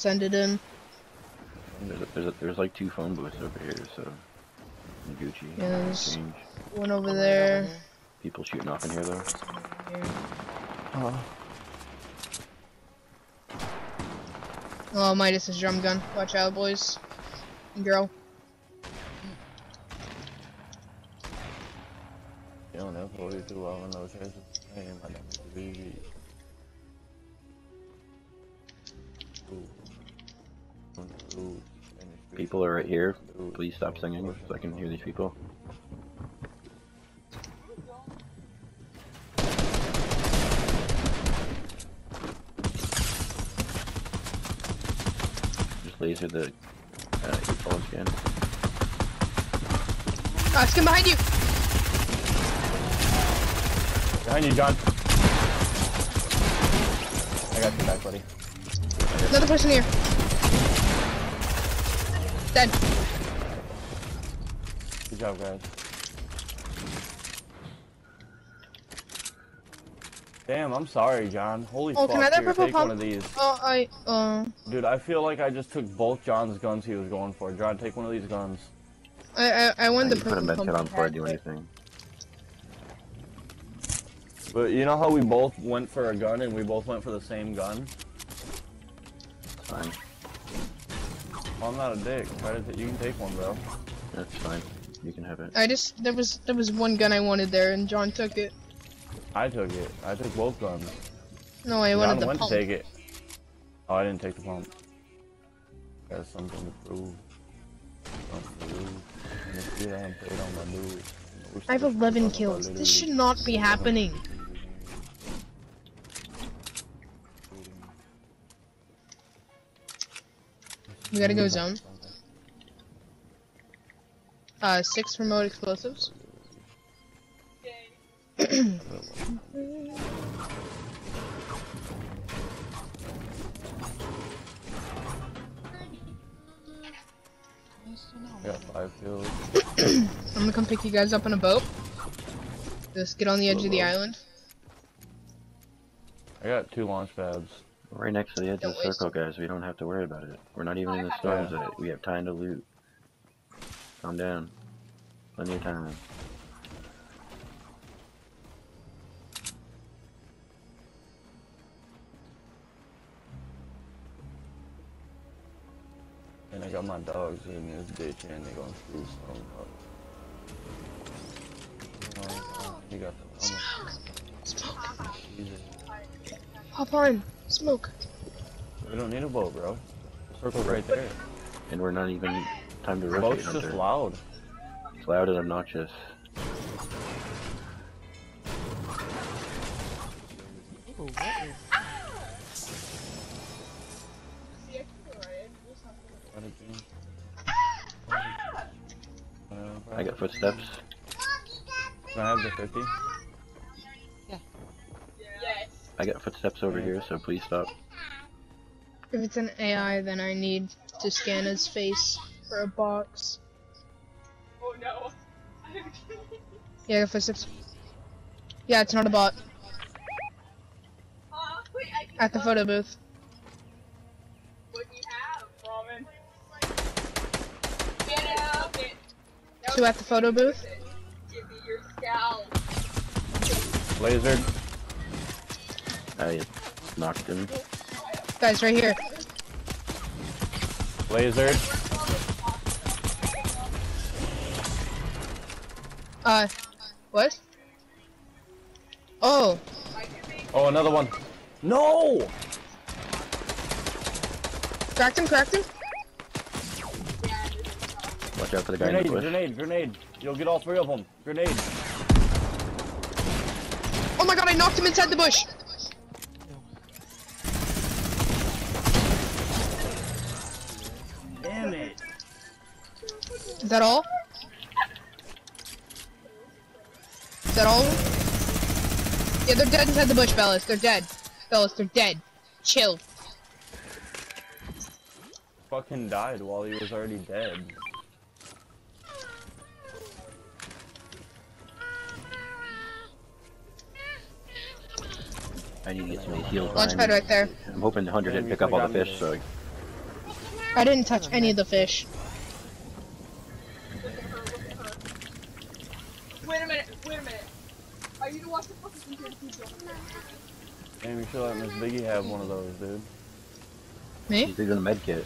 Send it in. There's, a, there's, a, there's like two phone booths over here, so. in Gucci. Yeah, there's- Change. One over there. People shooting off in here though. Here. Oh, Midas' drum gun. Watch out, boys. And girl. Eu não vou ir do ao não Jesus. Hey, my name is Vivi. People are right here. Please stop singing so I can hear these people. Just laser the uh, e again. Ah, skin behind you! Behind you, John. I got your back, buddy. Another person here. Dead. Good job, guys. Damn, I'm sorry, John. Holy Oh, fuck, can I here, purple take one of these. Oh, I, uh, Dude, I feel like I just took both John's guns he was going for. John, take one of these guns. I, I, I won I the can put a purple medkit on before I do anything. But you know how we both went for a gun and we both went for the same gun? It's fine. I'm not a dick. Try to t- you can take one, bro. That's fine. You can have it. I just, there was, there was one gun I wanted there and John took it. I took it. I took both guns. No, I John wanted the went pump. to take it. Oh, I didn't take the pump. Got something to prove. Something to lose. And if you don't put it on my dude, I have 11 kills. This should not be happening. We gotta go zone. Uh, six remote explosives. I got five kills. I'm gonna come pick you guys up on a boat. Just get on the edge of the island. I got two launch pads. We're right next to the edge of Don't the circle, guys. We don't have to worry about it. We're not even in the storm zone. We have time to loot. Calm down. Plenty of time. And I got my dogs in this bitch and they gonna screw some up. Oh, You got the Smoke. Jesus. Hop on. Smoke. We don't need a boat, bro. The circle's right there. And we're not even time to The rotate boat's just Hunter. loud. It's loud and obnoxious. I got footsteps. Can I have the 50? I got footsteps over here, so please stop. If it's an AI, then I need to scan his face for a box. Oh no. Yeah, I got footsteps. Yeah, it's not a bot. Uh, wait, At the photo booth. What do you have, Ramen? Get out! It. Two at the photo booth. Give me your scalp. Lasered. I knocked him. Guys, right here. Lasered. Uh, what? Oh, Oh, another one. No! cracked him, cracked him. Watch out for the guy in the Grenade, bush. grenade, grenade. You'll get all three of them. Grenade. Oh my god, I knocked him inside the bush. Is that all? Is that all? Yeah, they're dead inside the bush, Bellis. They're dead. Bellis, they're dead. Chill. Fucking died while he was already dead. I need to get some of these heals Launch behind pad me. right there. I'm hoping the hunter didn't pick up all the fish, so I didn't touch oh, any of the fish. Look at her, look at her. Wait a minute, wait a minute. Are you to watch the fucking Secret Studio? Damn, you should let Miss Biggie have one of those, dude. Me? He's in the med kit.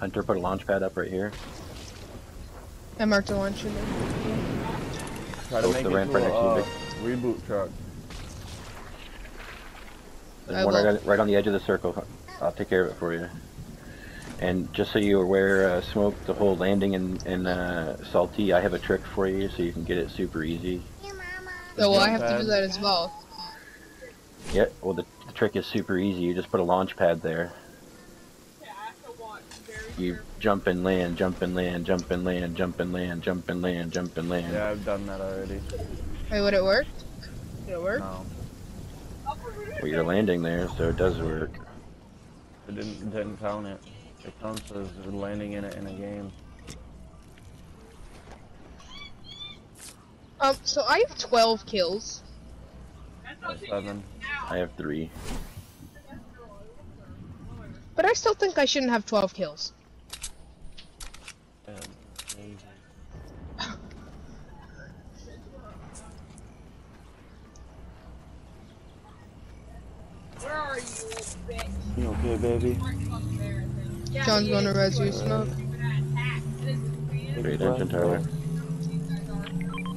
Hunter put a launch pad up right here. I marked a lunch. in there. Try to make the it ramp to right next to uh, reboot truck. There's I one right right on the edge of the circle. I'll take care of it for you. And just so you're aware, uh, Smoke, the whole landing in, in uh, Salty, I have a trick for you so you can get it super easy. Oh, well, I jump have to do that as well. Yeah, well, the, the trick is super easy. You just put a launch pad there. Yeah, I have to watch very You carefully. jump and land, jump and land, jump and land, jump and land, jump and land, jump and land. Yeah, I've done that already. Wait, would it work? Did it work? No, Well, you're landing there, so it does work. it didn't it didn't count it. It counts as landing in it in a game. Um, so I have 12 kills. That's not That's taking seven. I have three. But I still think I shouldn't have 12 kills. Where are you, little bitch? You okay, baby? Right fucking there, I think. Yeah, John's going to is. res you, Smoke. doing that attack. It is weird. Great engine, Tyler. These guys are.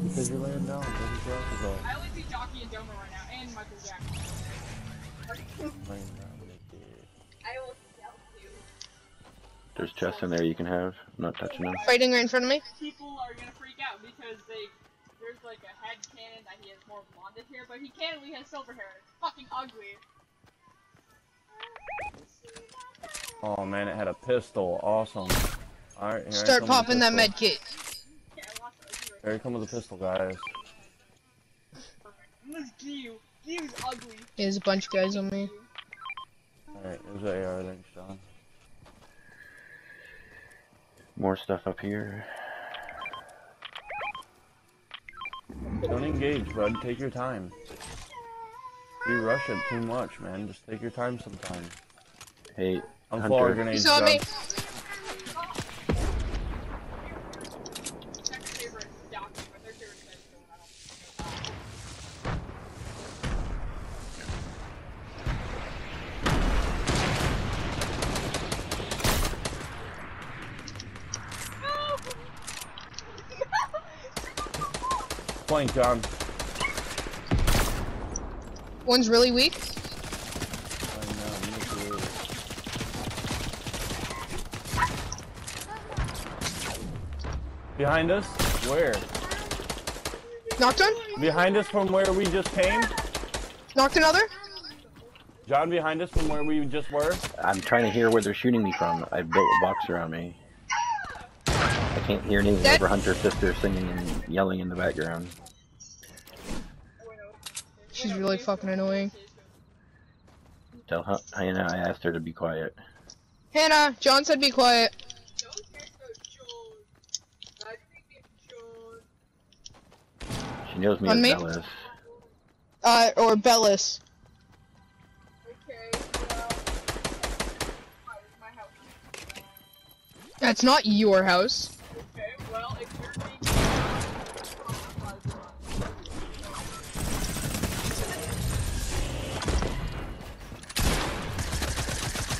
Because you're laying down. Take your glasses off. I only see Jockey and Domer right now, and Michael Jackson. Laying down, naked. I will tell you. There's chests in there you can have. I'm not touching them. Fighting right in front of me. People are gonna freak out because they there's like a head cannon that he has more blonde hair, but he canonically has silver hair. It's fucking ugly. Oh man, it had a pistol. Awesome. Alright, here Start popping that med kit. Yeah, I. Here I come with the pistol, guys. This Gyu. Gyu's ugly. There's a bunch of guys on me. Alright, there's the AR, thanks, John. More stuff up here. Don't engage, bud. Take your time. You rush it too much, man. Just take your time sometimes. Hey, I'm Hunter. floor You grenades, saw me. Second favorite is Jockey, but their favorite is Domer. I don't know. Flank, John. One's really weak. Behind us? Where? Knocked one. Behind us from where we just came? Knocked another. John, behind us from where we just were? I'm trying to hear where they're shooting me from. I've built a box around me. I can't hear anything That- over Hunter's sister singing and yelling in the background. She's really fucking annoying. Tell Hun- Hannah I asked her to be quiet. Hannah, John said be quiet. Don't get the John. I think it's John. She knows me On as me? Bellis. Uh, or Bellis. Okay, well. Hi, it's my house. That's not your house. Okay, well, if you're being.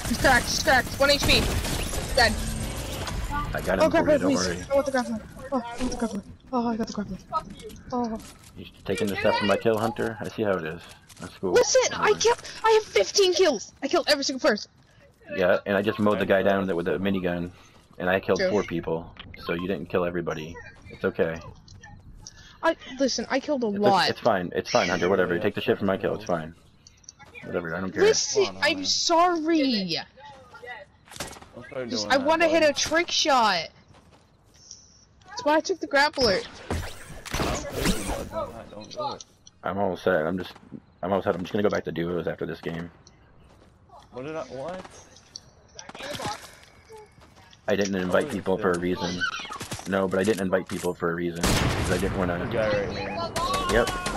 He's cracked. He's cracked. One HP. Dead. I got Oh, him for grappler, don't please. worry. I want the grappler. Oh, I want the grappler. Oh, I got the grappler. Fuck you. Oh. You taking the stuff from my kill, Hunter? I see how it is. That's cool. Listen, I Whatever. killed. I have 15 kills. I killed every single person. Yeah, and I just mowed the guy down with a minigun, and I killed True. four people. So you didn't kill everybody. It's okay. I listen. I killed a It's, lot. it's fine. It's fine, Hunter. Whatever. You take the shit from my kill. It's fine. Whatever. I don't care. Listen, on, I'm Ollie. sorry. Just, I want to hit a trick shot. That's why I took the grappler. Crazy, bud. Don't, don't do it. I'm all set. I'm just. I'm all set. I'm just gonna go back to duos after this game. What did I, what? I didn't invite people for a reason. No, but I didn't invite people for a reason. Because I didn't want This to. guy right here. Yep.